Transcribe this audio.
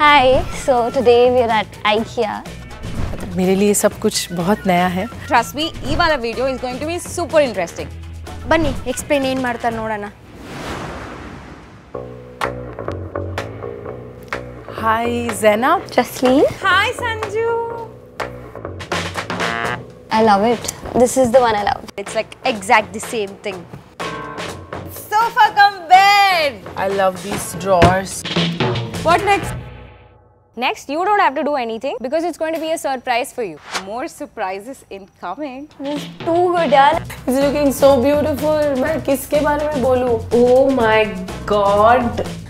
Hi, so today we are at IKEA. मेरे लिए सब कुछ बहुत नया है ಟ್ರಸ್ಟ್ ಮೀ ಈ ವಾರ video is going to be super interesting ಬನ್ನಿ ಎಕ್ಸ್ಪ್ಲೇನ್ ಏನು ಮಾಡ್ತಾರೆ ನೋಡೋಣ hi Jaina Jasleen, hi Sanju I love it. This is the one I love. It's like exact the same thing sofa cum bed I love these drawers what next Next, you don't have to do anything because it's going to be a surprise for you. More surprises incoming. This is too good, yaar. It's looking so beautiful. मैं किसके बारे में बोलूँ? Oh my god.